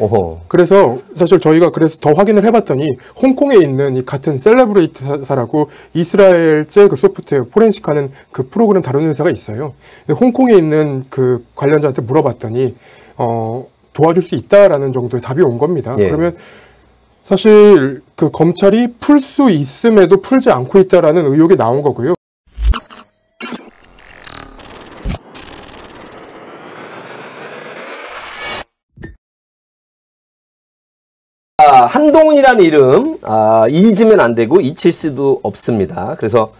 오호. 그래서 사실 저희가 그래서 더 확인을 해봤더니 홍콩에 있는 이 같은 Cellebrite사라고 이스라엘제 그 소프트웨어 포렌식하는 그 프로그램 다루는 회사가 있어요. 홍콩에 있는 그 관련자한테 물어봤더니 어 도와줄 수 있다라는 정도의 답이 온 겁니다. 예. 그러면 사실 그 검찰이 풀 수 있음에도 풀지 않고 있다라는 의혹이 나온 거고요. 아, 한동훈이라는 이름 아, 잊으면 안 되고 잊힐 수도 없습니다. 그래서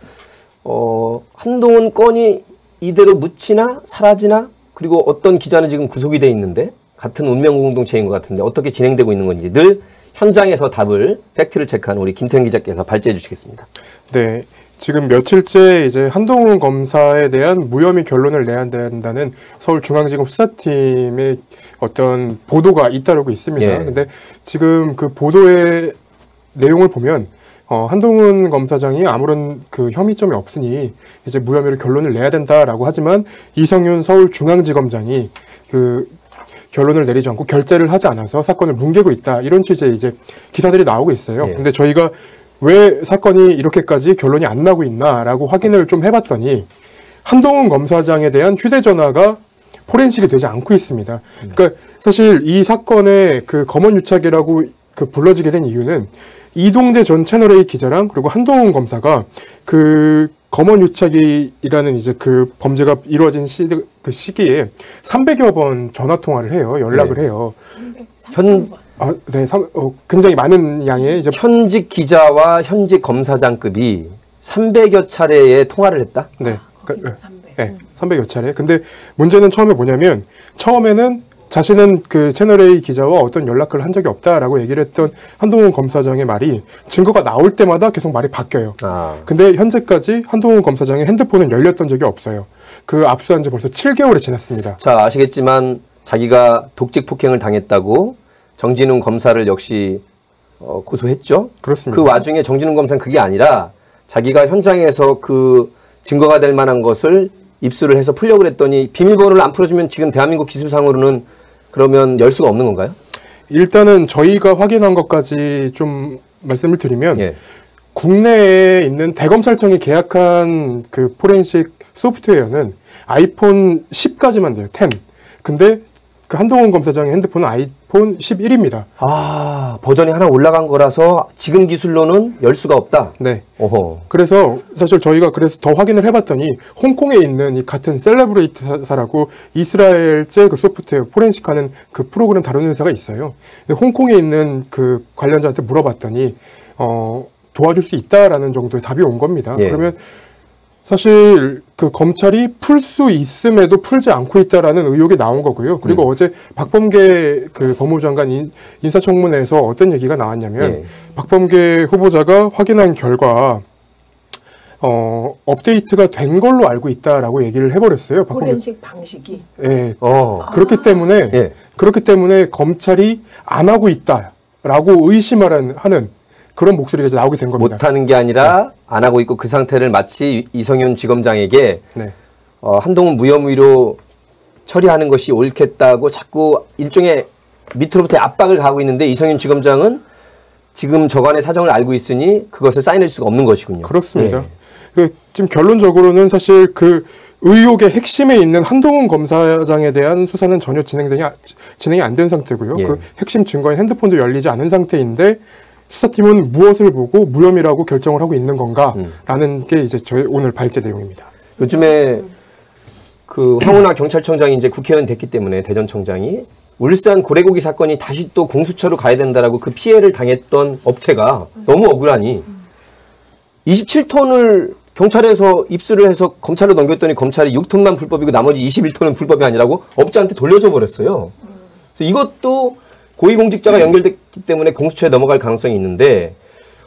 어, 한동훈 건이 이대로 묻히나 사라지나 그리고 어떤 기자는 지금 구속이 돼 있는데 같은 운명 공동체인 것 같은데 어떻게 진행되고 있는 건지 늘 현장에서 답을 팩트를 체크하는 우리 김태현 기자께서 발제해 주시겠습니다. 네. 지금 며칠째 이제 한동훈 검사에 대한 무혐의 결론을 내야 된다는 서울중앙지검 수사팀의 어떤 보도가 잇따르고 있습니다. 예. 근데 지금 그 보도의 내용을 보면 어, 한동훈 검사장이 아무런 그 혐의점이 없으니 이제 무혐의로 결론을 내야 된다라고 하지만 이성윤 서울중앙지검장이 그 결론을 내리지 않고 결재를 하지 않아서 사건을 뭉개고 있다 이런 취지의 이제 기사들이 나오고 있어요. 예. 근데 저희가 왜 사건이 이렇게까지 결론이 안 나고 있나라고 확인을 좀 해봤더니 한동훈 검사장에 대한 휴대전화가 포렌식이 되지 않고 있습니다. 그러니까 사실 이 사건의 그 검언 유착이라고 그 불러지게 된 이유는 이동재 전 채널A 기자랑 그리고 한동훈 검사가 그 검언 유착이라는 이제 그 범죄가 이루어진 시, 그 시기에 300여 번 전화 통화를 해요. 연락을 네. 해요. 현, 아, 네, 삼- 어, 굉장히 많은 양의 이제 현직 기자와 현직 검사장급이 300여 차례의 통화를 했다? 네. 그러니까, 네, 300여 차례. 근데 문제는 처음에 뭐냐면 처음에는 자신은 그 채널A 기자와 어떤 연락을 한 적이 없다라고 얘기를 했던 한동훈 검사장의 말이 증거가 나올 때마다 계속 말이 바뀌어요. 아, 근데 현재까지 한동훈 검사장의 핸드폰은 열렸던 적이 없어요. 그 압수한 지 벌써 7개월이 지났습니다. 자, 아시겠지만 자기가 독직 폭행을 당했다고 정진웅 검사를 역시 어, 고소했죠. 그렇습니다. 그 와중에 정진웅 검사는 그게 아니라 자기가 현장에서 그 증거가 될 만한 것을 입수를 해서 풀려고 그랬더니 비밀번호를 안 풀어주면 지금 대한민국 기술상으로는 그러면 열 수가 없는 건가요? 일단은 저희가 확인한 것까지 좀 말씀을 드리면 예. 국내에 있는 대검찰청이 계약한 그 포렌식 소프트웨어는 아이폰 10까지만 돼요. 10. 근데 그 한동훈 검사장의 핸드폰은 아이 폰 11입니다. 아, 버전이 하나 올라간 거라서 지금 기술로는 열 수가 없다. 네. 오호. 그래서 사실 저희가 그래서 더 확인을 해봤더니 홍콩에 있는 이 같은 Cellebrite사라고 이스라엘제 그 소프트웨어 포렌식하는 그 프로그램 다루는 회사가 있어요. 근데 홍콩에 있는 그 관련자한테 물어봤더니 어 도와줄 수 있다라는 정도의 답이 온 겁니다. 예. 그러면 사실 그 검찰이 풀 수 있음에도 풀지 않고 있다라는 의혹이 나온 거고요. 그리고 어제 박범계 그 법무장관 인, 인사청문회에서 어떤 얘기가 나왔냐면 예. 박범계 후보자가 확인한 결과 어 업데이트가 된 걸로 알고 있다라고 얘기를 해버렸어요. 박범계. 포렌식 방식이 예. 어. 그렇기 때문에 예. 그렇기 때문에 검찰이 안 하고 있다라고 의심하는 하는 그런 목소리가 이제 나오게 된 겁니다. 못하는 게 아니라 안 하고 있고 그 상태를 마치 이성윤 지검장에게 네. 어, 한동훈 무혐의로 처리하는 것이 옳겠다고 자꾸 일종의 밑으로부터 압박을 가하고 있는데 이성윤 지검장은 지금 저간의 사정을 알고 있으니 그것을 사인할 수가 없는 것이군요. 그렇습니다. 예. 그 지금 결론적으로는 사실 그 의혹의 핵심에 있는 한동훈 검사장에 대한 수사는 전혀 진행되냐 진행이 안 된 상태고요. 예. 그 핵심 증거인 핸드폰도 열리지 않은 상태인데 수사팀은 무엇을 보고 무혐의라고 결정을 하고 있는 건가라는 게 이제 저희 오늘 발제 내용입니다. 요즘에 그 황운하 경찰청장이 이제 국회의원 됐기 때문에 대전청장이 울산 고래고기 사건이 다시 또 공수처로 가야 된다라고 그 피해를 당했던 업체가 너무 억울하니 27톤을 경찰에서 입수를 해서 검찰로 넘겼더니 검찰이 6톤만 불법이고 나머지 21톤은 불법이 아니라고 업자한테 돌려줘 버렸어요. 그래서 이것도 고위공직자가 연결됐기 때문에 공수처에 넘어갈 가능성이 있는데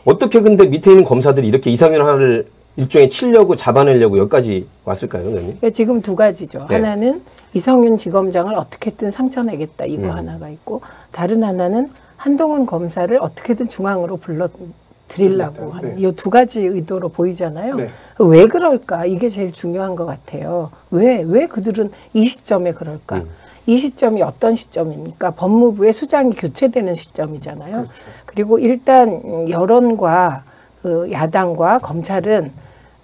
어떻게 근데 밑에 있는 검사들이 이렇게 이상현 하나를 일종의 치려고 잡아내려고 여기까지 왔을까요, 의원님? 그러니까 지금 두 가지죠. 네. 하나는 이성윤 지검장을 어떻게든 상처내겠다 이거 음. 하나가 있고 다른 하나는 한동훈 검사를 어떻게든 중앙으로 불러 드리려고 네. 하는 이두 가지 의도로 보이잖아요. 네. 왜 그럴까? 이게 제일 중요한 것 같아요. 왜, 왜 그들은 이 시점에 그럴까? 음. 이 시점이 어떤 시점입니까? 법무부의 수장이 교체되는 시점이잖아요. 그리고 일단 여론과 그 야당과 검찰은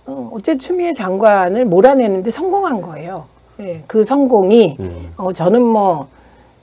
어, 어쨌든 추미애 장관을 몰아내는데 성공한 거예요. 예, 그 성공이 음. 어, 저는 뭐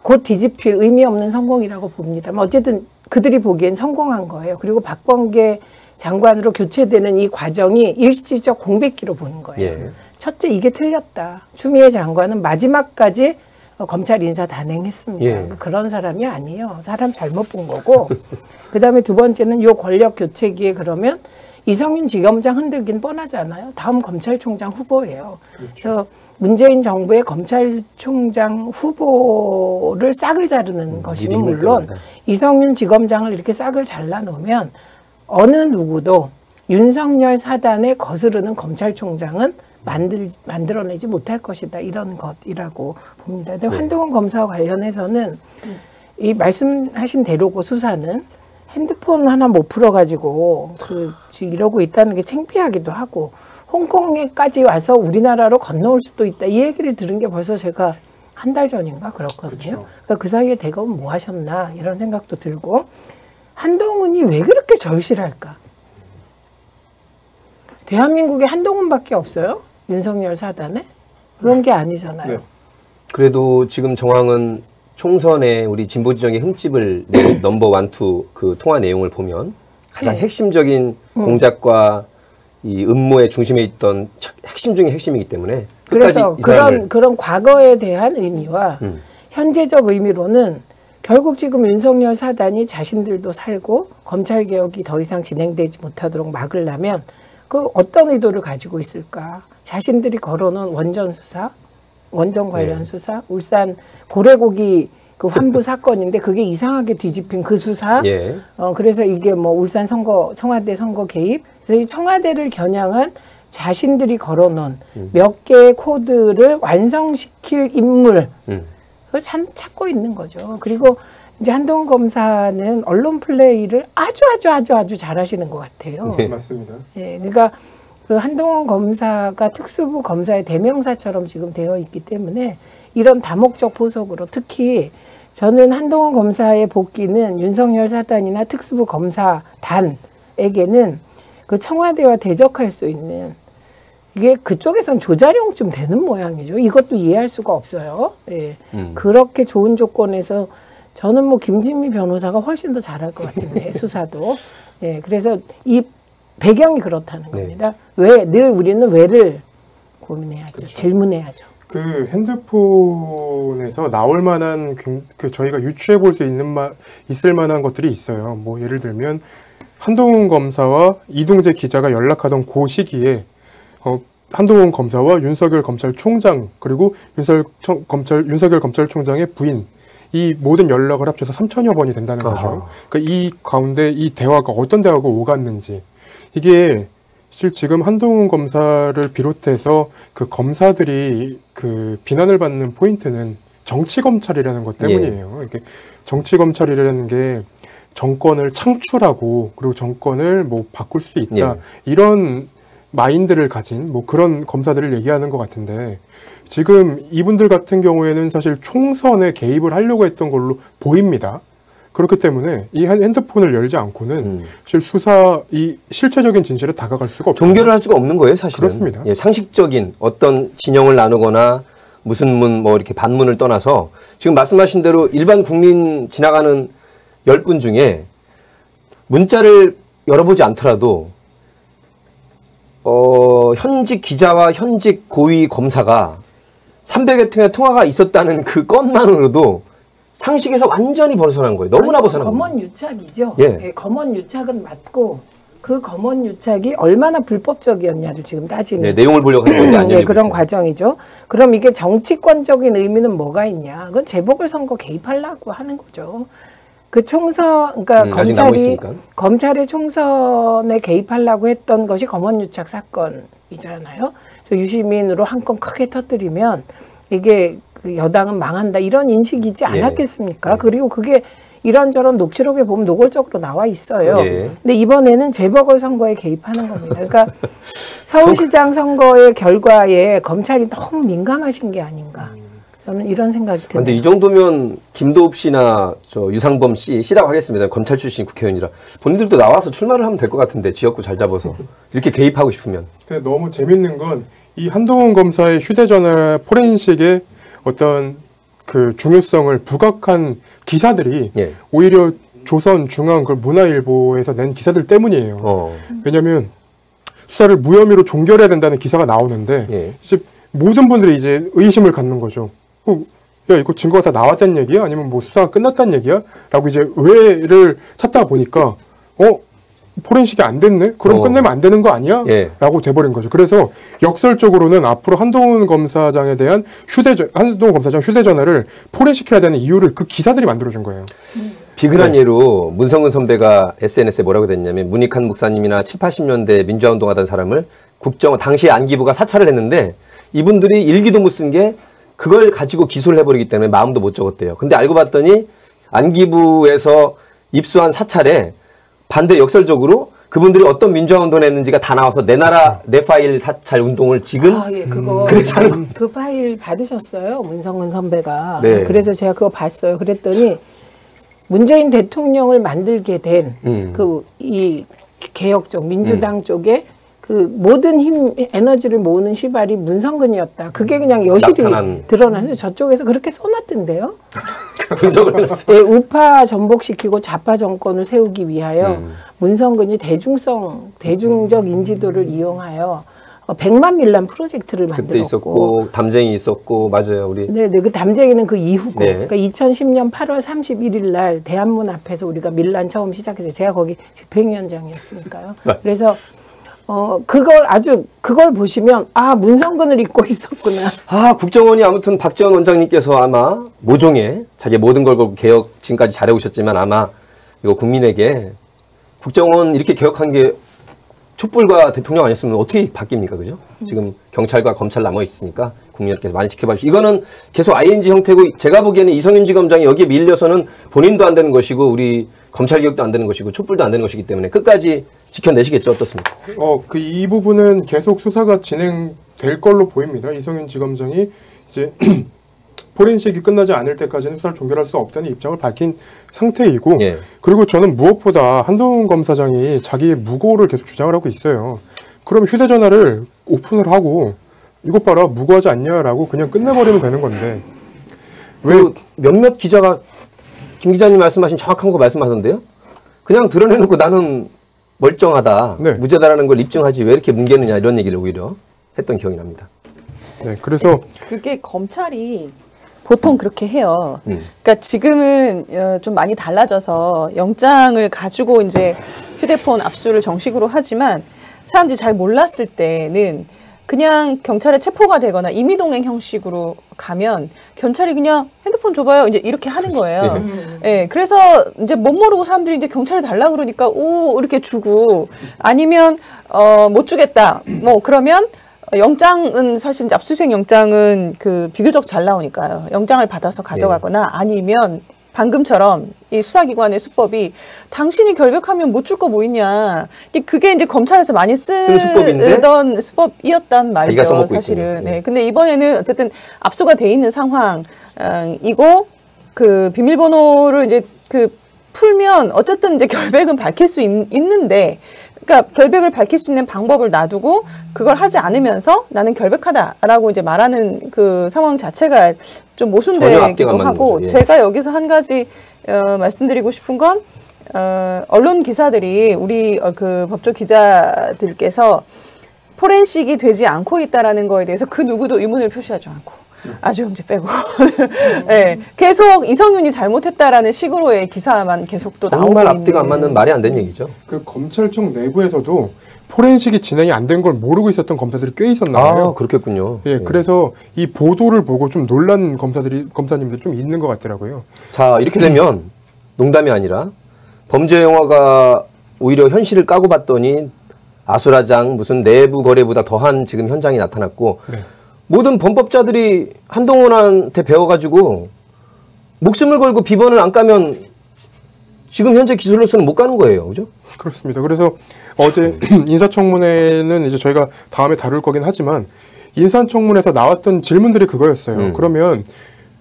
곧 뒤집힐 의미 없는 성공이라고 봅니다만 어쨌든 그들이 보기엔 성공한 거예요. 그리고 박범계 장관으로 교체되는 이 과정이 일시적 공백기로 보는 거예요. 예. 첫째 이게 틀렸다. 추미애 장관은 마지막까지 어, 검찰 인사 단행했습니다. 예. 그런 사람이 아니에요. 사람 잘못 본 거고. 그다음에 두 번째는 요 권력 교체기에 그러면 이성윤 지검장 흔들긴 뻔하잖아요. 다음 검찰총장 후보예요. 그래서 문재인 정부의 검찰총장 후보를 싹을 자르는 것이면 미리 물론 이성윤 지검장을 이렇게 싹을 잘라놓으면 어느 누구도 윤석열 사단에 거스르는 검찰총장은 만들, 만들어내지 못할 것이다. 이런 것이라고 봅니다. 근데 네. 한동훈 검사와 관련해서는 이 말씀하신 대로고 수사는 핸드폰 하나 못 풀어가지고 그 이러고 있다는 게 창피하기도 하고 홍콩에까지 와서 우리나라로 건너올 수도 있다. 이 얘기를 들은 게 벌써 제가 한 달 전인가 그렇거든요. 그러니까 그 사이에 대검은 뭐 하셨나 이런 생각도 들고 한동훈이 왜 그렇게 절실할까? 대한민국에 한동훈밖에 없어요? 윤석열 사단에? 그런 게 아니잖아요. 네. 그래도 지금 정황은 총선에 우리 진보지정의 흠집을 낸 number one two 그 통화 내용을 보면 가장 네. 핵심적인 공작과 이 음모의 중심에 있던 첫- 핵심 중의 핵심이기 때문에 그래서 그런 그런 과거에 대한 의미와 음. 현재적 의미로는 결국 지금 윤석열 사단이 자신들도 살고 검찰 개혁이 더 이상 진행되지 못하도록 막으려면 그 어떤 의도를 가지고 있을까? 자신들이 걸어놓은 원전 수사, 원전 관련 네. 수사, 울산 고래고기 그 환부 사건인데 그게 이상하게 뒤집힌 그 수사. 예. 어, 그래서 이게 뭐 울산 선거, 청와대 선거 개입. 그래서 이 청와대를 겨냥한 자신들이 걸어놓은 몇 개의 코드를 완성시킬 인물. 음. 그걸 참 찾고 있는 거죠. 그리고 이제 한동훈 검사는 언론 플레이를 아주 아주 아주 아주 잘하시는 것 같아요. 네. 맞습니다. 예, 그러니까 그 한동훈 검사가 특수부 검사의 대명사처럼 지금 되어 있기 때문에 이런 다목적 포석으로 특히 저는 한동훈 검사의 복귀는 윤석열 사단이나 특수부 검사단에게는 그 청와대와 대적할 수 있는 이게 그쪽에선 조자룡쯤 되는 모양이죠. 이것도 이해할 수가 없어요. 예. 음. 그렇게 좋은 조건에서 저는 뭐 김진미 변호사가 훨씬 더 잘할 것 같은데 수사도. 예. 그래서 이 배경이 그렇다는 네. 겁니다. 왜늘 우리는 왜를 고민해야죠. 질문해야죠. 그 핸드폰에서 나올 만한 그, 그 저희가 유추해 볼 수 있는 마, 있을 만한 것들이 있어요. 뭐 예를 들면 한동훈 검사와 이동재 기자가 연락하던 그 시기에 어, 한동훈 검사와 윤석열 검찰총장 그리고 윤석 청- 검찰 윤석열 검찰총장의 부인 이 모든 연락을 합쳐서 3천여 번이 된다는 거죠. 그러니까 이 가운데 이 대화가 어떤 대화가 오갔는지 이게 사실 지금 한동훈 검사를 비롯해서 그 검사들이 그 비난을 받는 포인트는 정치 검찰이라는 것 때문이에요. 이게 정치 검찰이라는 게 정권을 창출하고 그리고 정권을 뭐 바꿀 수도 있다 예. 이런 마인드를 가진 뭐 그런 검사들을 얘기하는 것 같은데 지금 이분들 같은 경우에는 사실 총선에 개입을 하려고 했던 걸로 보입니다. 그렇기 때문에 이 핸- 핸드폰을 열지 않고는 음. 사실 수사 이 실체적인 진실에 다가갈 수가 없어요. 종결을 할 수가 없는 거예요, 사실은. 그렇습니다. 예, 상식적인 어떤 진영을 나누거나 무슨 문, 뭐 이렇게 반문을 떠나서 지금 말씀하신 대로 일반 국민 지나가는 열 분 중에 문자를 열어보지 않더라도 어, 현직 기자와 현직 고위 검사가 300여 통의 통화가 있었다는 그 건만으로도 상식에서 완전히 벗어난 거예요. 너무나 아니, 벗어난 거예요. 검언 유착이죠. 예. 예, 검언 유착은 맞고 그 검언 유착이 얼마나 불법적이었냐를 지금 따지는 네, 내용을 보려고 하는 건데 안 네, 그런. 과정이죠. 그럼 이게 정치권적인 의미는 뭐가 있냐? 그건 재보궐선거 개입하려고 하는 거죠. 그 총선, 그러니까 음, 검찰이. 검찰의 총선에 개입하려고 했던 것이 검언 유착 사건이잖아요. 그래서 유시민으로 한 건 크게 터뜨리면 이게 그 여당은 망한다 이런 인식이지 예. 않았겠습니까? 그리고 그게 이런저런 녹취록에 보면 노골적으로 나와 있어요. 예. 근데 이번에는 재보궐 선거에 개입하는 겁니다. 그러니까 서울시장 선거의 결과에 검찰이 너무 민감하신 게 아닌가. 저는 이런 생각이 드네요. 근데 이 정도면 김도읍 씨나 저 유상범 씨 씨라고 하겠습니다. 검찰 출신 국회의원이라 본인들도 나와서 출마를 하면 될 것 같은데 지역구 잘 잡아서 이렇게 개입하고 싶으면 근데 너무 재밌는 건 이 한동훈 검사의 휴대전화 포렌식의 어떤 그 중요성을 부각한 기사들이 예. 오히려 조선 중앙 그 문화일보에서 낸 기사들 때문이에요. 어. 왜냐하면 수사를 무혐의로 종결해야 된다는 기사가 나오는데 예. 이제 모든 분들이 이제 의심을 갖는 거죠. 어, 야 이거 증거가 다 나왔다는 얘기야? 아니면 뭐 수사가 끝났다는 얘기야? 라고 이제 왜를 찾다 보니까 어 포렌식이 안 됐네? 그럼 어. 끝내면 안 되는 거 아니야? 예. 라고 돼버린 거죠. 그래서 역설적으로는 앞으로 한동훈 검사장에 대한 휴대전 한동훈 검사장 휴대전화를 포렌식해야 되는 이유를 그 기사들이 만들어준 거예요. 비근한 네. 예로 문성근 선배가 SNS에 뭐라고 됐냐면 문익한 목사님이나 7, 80년대 민주화 운동하던 사람을 국정 당시 안기부가 사찰을 했는데 이분들이 일기도 못 쓴 게 그걸 가지고 기소를 해버리기 때문에 마음도 못 적었대요. 근데 알고 봤더니 안기부에서 입수한 사찰에 반대 역설적으로 그분들이 어떤 민주화 운동을 했는지가 다 나와서 내 나라 내 파일 사찰 운동을 지금 아, 예, 그거 그래서 하는 그 파일 받으셨어요, 문성근 선배가. 네. 그래서 제가 그거 봤어요. 그랬더니 문재인 대통령을 만들게 된 음. 그이 개혁 쪽 민주당 쪽에 그 모든 힘 에너지를 모으는 시발이 문성근이었다. 그게 그냥 여실히 나타난. 드러나서 저쪽에서 그렇게 써놨던데요. 분석을 예, 우파 전복시키고 좌파 정권을 세우기 위하여 음. 문성근이 대중성, 대중적 인지도를 이용하여 어, 100만 밀란 프로젝트를 그때 만들었고 있었고 담쟁이 있었고 맞아요 우리 네, 네, 그 담쟁이는 그 이후고. 네. 그러니까 2010년 8월 31일 날 대한문 앞에서 우리가 밀란 처음 시작해서 제가 거기 집행위원장이었으니까요. 그래서 어 그걸 아주 그걸 보시면 아 문성근을 잊고 있었구나. 아, 국정원이 아무튼 박지원 원장님께서 아마 모종에 자기 모든 걸 걸고 개혁 지금까지 잘해오셨지만 아마 이거 국민에게 국정원 이렇게 개혁한 게 촛불과 대통령 아니었으면 어떻게 바뀝니까? 그죠? 지금 경찰과 검찰 남아 있으니까 국민께서 많이 지켜봐 주시고 이거는 계속 ING 형태고 제가 보기에는 이성윤 지검장이 여기에 밀려서는 본인도 안 되는 것이고 우리 검찰 개혁도 안 되는 것이고 촛불도 안 되는 것이기 때문에 끝까지 지켜내시겠죠? 어떻습니까? 어, 그 이 부분은 계속 수사가 진행될 걸로 보입니다. 이성윤 지검장이 이제 포렌식이 끝나지 않을 때까지는 수사를 종결할 수 없다는 입장을 밝힌 상태이고 예. 그리고 저는 무엇보다 한동훈 검사장이 자기의 무고를 계속 주장을 하고 있어요. 그럼 휴대전화를 오픈을 하고 이것 봐라 무고하지 않냐라고 그냥 끝내버리면 되는 건데 왜그 몇몇 기자가 김 기자님 말씀하신 정확한 거 말씀하던데요. 그냥 드러내놓고 나는 멀쩡하다, 네. 무죄다라는 걸 입증하지 왜 이렇게 뭉개느냐 이런 얘기를 오히려 했던 기억이 납니다. 네, 그래서 그게 검찰이 보통 그렇게 해요. 음. 그러니까 지금은 어, 좀 많이 달라져서 영장을 가지고 이제 휴대폰 압수를 정식으로 하지만 사람들이 잘 몰랐을 때는 그냥 경찰에 체포가 되거나 임의동행 형식으로 가면 경찰이 그냥 핸드폰 줘봐요 이제 이렇게 하는 거예요. 예, 그래서 이제 못 모르고 사람들이 이제 경찰에 달라 그러니까 오 이렇게 주고 아니면 어 못 주겠다 뭐 그러면 영장은 사실 이제 압수수색 영장은 그 비교적 잘 나오니까요. 영장을 받아서 가져가거나 아니면 방금처럼 이 수사기관의 수법이 당신이 결백하면 못 줄 거 뭐 있냐. 그게 이제 검찰에서 많이 쓰는 수법인데? 쓰던 수법이었단 말이죠. 사실은. 있군요. 네. 근데 이번에는 어쨌든 압수가 돼 있는 상황이고 그 비밀번호를 이제 그 풀면 어쨌든 이제 결백은 밝힐 수 있, 있는데 그러니까 결백을 밝힐 수 있는 방법을 놔두고 그걸 하지 않으면서 나는 결백하다라고 이제 말하는 그 상황 자체가 좀 모순되기도 하고. 예. 제가 여기서 한 가지 어, 말씀드리고 싶은 건 어, 언론 기사들이 우리 어, 그 법조 기자들께서 포렌식이 되지 않고 있다라는 거에 대해서 그 누구도 의문을 표시하지 않고 아주 형제 빼고 네, 계속 이성윤이 잘못했다라는 식으로의 기사만 계속 또 나오고 정말 앞뒤가 안 맞는 말이 안 되는 얘기죠. 그 검찰청 내부에서도 포렌식이 진행이 안 된 걸 모르고 있었던 검사들이 꽤 있었나 봐요. 아, 그렇겠군요. 예, 그래서 이 보도를 보고 좀 놀란 검사들이 검사님들 좀 있는 것 같더라고요. 자, 이렇게 되면 농담이 아니라 범죄 영화가 오히려 현실을 까고 봤더니 아수라장 무슨 내부 거래보다 더한 지금 현장이 나타났고 네. 모든 범법자들이 한동훈한테 배워가지고 목숨을 걸고 비번을 안 까면 지금 현재 기술로서는 못 가는 거예요. 그죠? 그렇습니다. 그래서 어제 인사청문회는 이제 저희가 다음에 다룰 거긴 하지만 인사청문회에서 나왔던 질문들이 그거였어요. 음. 그러면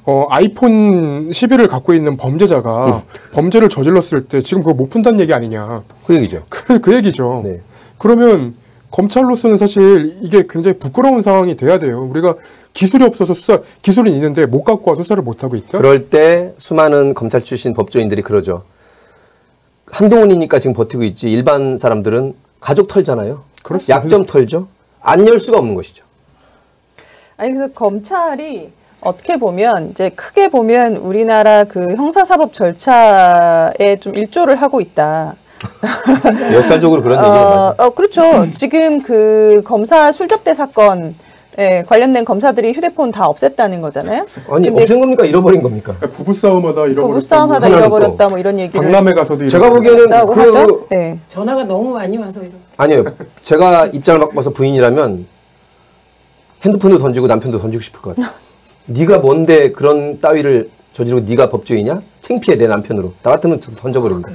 어, 아이폰 11을 갖고 있는 범죄자가 범죄를 저질렀을 때 지금 그거 못 푼다는 얘기 아니냐. 그 얘기죠. 그, 그 얘기죠. 네. 그러면 검찰로서는 사실 이게 굉장히 부끄러운 상황이 돼야 돼요. 우리가 기술이 없어서 수사, 기술은 있는데 못 갖고 와 수사를 못 하고 있다? 그럴 때 수많은 검찰 출신 법조인들이 그러죠. 한동훈이니까 지금 버티고 있지 일반 사람들은 가족 털잖아요. 그렇습니다. 약점 털죠. 안 열 수가 없는 것이죠. 아니 그래서 검찰이 어떻게 보면 이제 크게 보면 우리나라 그 형사사법 절차에 좀 일조를 하고 있다. 역사적으로 그런 얘기를 어. 어, 그렇죠. 지금 그 검사 술접대 사건 에 관련된 검사들이 휴대폰 다 없앴다는 거잖아요. 아니 없앤 겁니까 잃어버린 겁니까? 부부싸움하다 잃어버렸다. 부부싸움하다 하나는 잃어버렸다 뭐 이런 얘기를 박람회 가서도 제가. 보기에는 그 하죠. 네. 전화가 너무 많이 와서 이런. 아니요. 제가 입장을 바꿔서 부인이라면 핸드폰도 던지고 남편도 던지고 싶을 것 같아요. 네가 뭔데 그런 따위를 저지르고 네가 법조이냐? 창피해 내 남편으로. 나 같으면 던져버립니다.